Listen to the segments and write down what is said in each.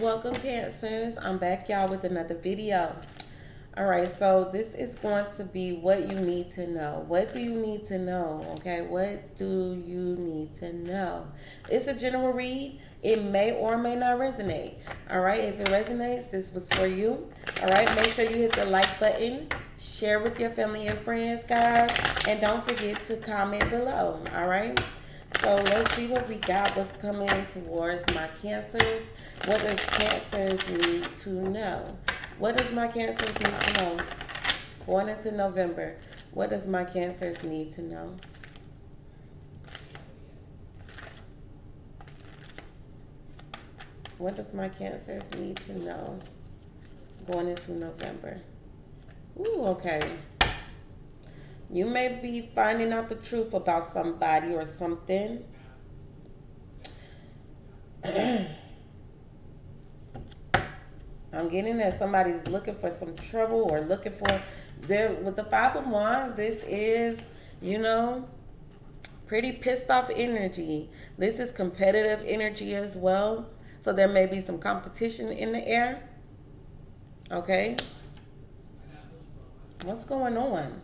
Welcome Cancers. I'm back y'all with another video. All right, so this is going to be what you need to know. What do you need to know? Okay, what do you need to know? It's a general read. It may or may not resonate. All right, if it resonates, this was for you. All right, make sure you hit the like button, share with your family and friends, guys, and don't forget to comment below. All right. So let's see what we got. What's coming towards my cancers? What does cancers need to know? What does my cancers need to know? Going into November, what does my cancers need to know? What does my cancers need to know going into November? Ooh, okay. You may be finding out the truth about somebody or something. I'm getting that somebody's looking for some trouble or looking for there with the five of wands. This is, you know, pretty pissed off energy. This is competitive energy as well. So there may be some competition in the air. Okay. What's going on?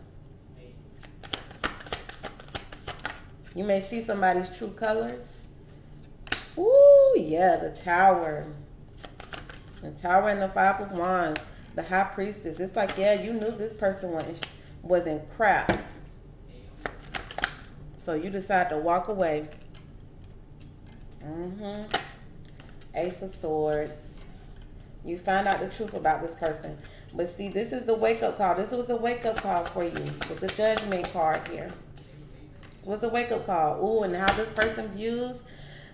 You may see somebody's true colors. Ooh, yeah, the tower. The tower and the five of wands. The high priestess. It's like, yeah, you knew this person was, in crap. So you decide to walk away. Mm-hmm. Ace of Swords. You find out the truth about this person. But see, this is the wake-up call. This was the wake-up call for you with the judgment card here. Was a wake up call. Ooh, and how this person views,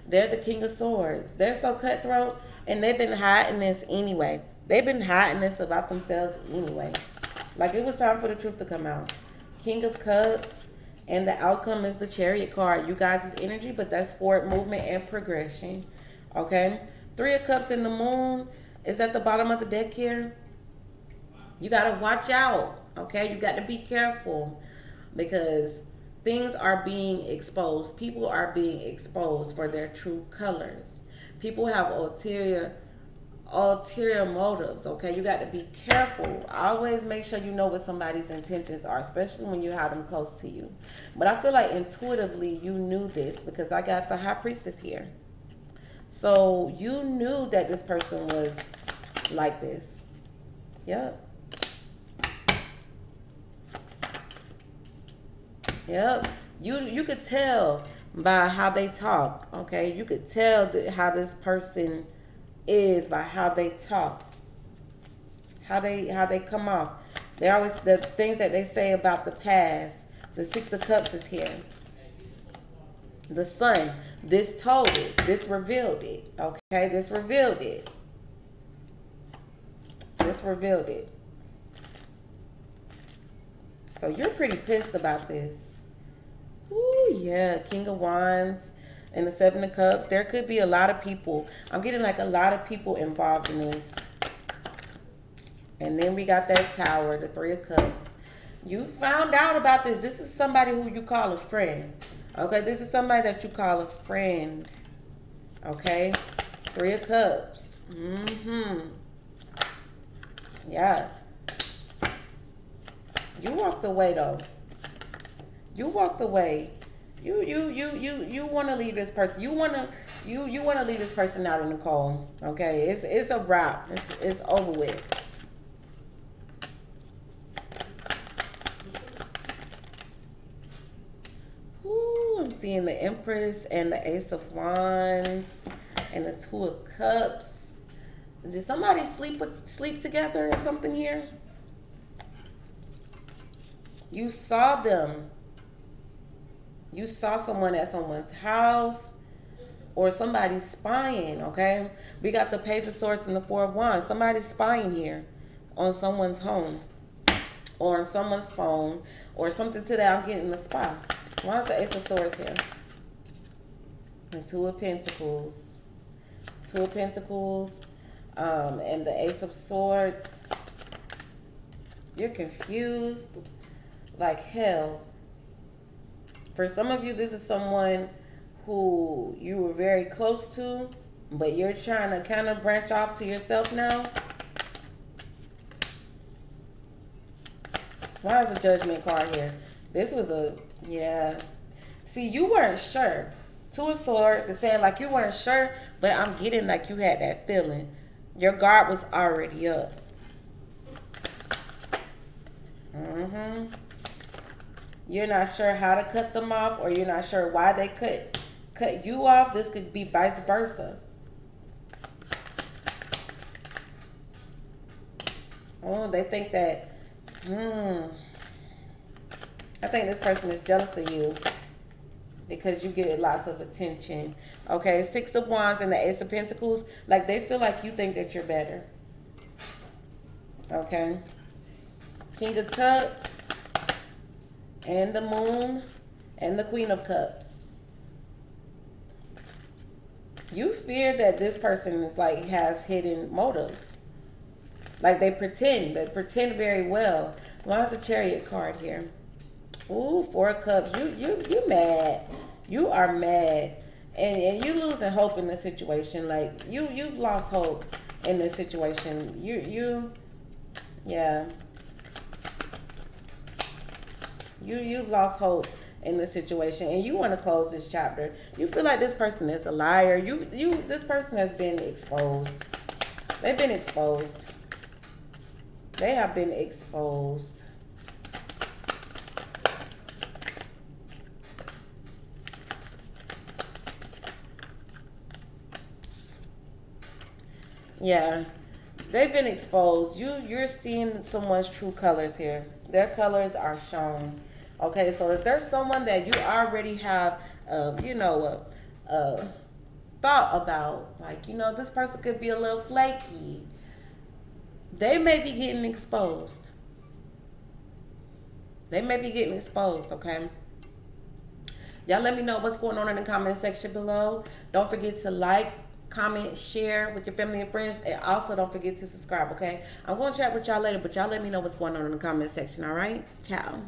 they're the king of swords. They're so cutthroat, and they've been hiding this anyway. They've been hiding this about themselves anyway. Like it was time for the truth to come out. King of Cups, and the outcome is the Chariot card. You guys' energy, but that's forward movement and progression. Okay? Three of Cups in the moon is at the bottom of the deck here. You got to watch out. Okay? You got to be careful because things are being exposed. People are being exposed for their true colors. People have ulterior ulterior motives, okay? You got to be careful. Always make sure you know what somebody's intentions are, especially when you have them close to you. But I feel like intuitively you knew this because I got the high priestess here. So you knew that this person was like this. Yep. Yep. You you could tell by how they talk. Okay, you could tell how this person is by how they talk, how they how they come off. They always the things that they say about the past. The six of cups is here. The sun. This told it. This revealed it. Okay, this revealed it. This revealed it. So you're pretty pissed about this. Ooh, yeah, King of Wands and the Seven of Cups. There could be a lot of people. I'm getting like a lot of people involved in this. And then we got that Tower, the Three of Cups. You found out about this. This is somebody who you call a friend. Okay, this is somebody that you call a friend. Okay, Three of Cups. Mm-hmm. Yeah. You walked away though. You walked away. You you you you you want to leave this person. You want to you you want to leave this person out in the cold. Okay, it's it's a wrap. It's it's over with. Ooh, I'm seeing the Empress and the Ace of Wands and the Two of Cups. Did somebody sleep with sleep together or something here? You saw them you saw someone at someone's house or somebody's spying, okay? We got the page of swords and the four of wands. Somebody's spying here on someone's home or on someone's phone or something to that. I'm getting the spy. Why is the ace of swords here? And two of pentacles. Two of pentacles um, and the ace of swords. You're confused like hell for some of you, this is someone who you were very close to, But you're trying to kind of branch off to yourself now. Why is a judgment card here? This was a, yeah. See, you weren't sure. Two of Swords is saying like you weren't sure, but I'm getting like you had that feeling. Your guard was already up. Mm-hmm. You're not sure how to cut them off or you're not sure why they cut cut you off. This could be vice versa. Oh, they think that, hmm. I think this person is jealous of you because you get lots of attention. Okay, Six of Wands and the Ace of Pentacles, like they feel like you think that you're better. Okay. King of Cups and the Moon and the Queen of Cups. You fear that this person is like has hidden motives. Like they pretend, they pretend very well. Why is the Chariot card here? Ooh, Four of Cups. You you you mad. You are mad. And and you losing hope in the situation. Like you you've lost hope in this situation. You you yeah. You you've lost hope in the situation and you want to close this chapter. You feel like this person is a liar. You you this person has been exposed. They've been exposed. They have been exposed. Yeah. They've been exposed. You you're seeing someone's true colors here. Their colors are shown. Okay, so if there's someone that you already have, uh, you know, a, a thought about, like, you know, this person could be a little flaky, they may be getting exposed. They may be getting exposed, okay? Y'all let me know what's going on in the comment section below. Don't forget to like, comment, share with your family and friends, and also don't forget to subscribe, okay? I'm going to chat with y'all later, but y'all let me know what's going on in the comment section, all right? Ciao.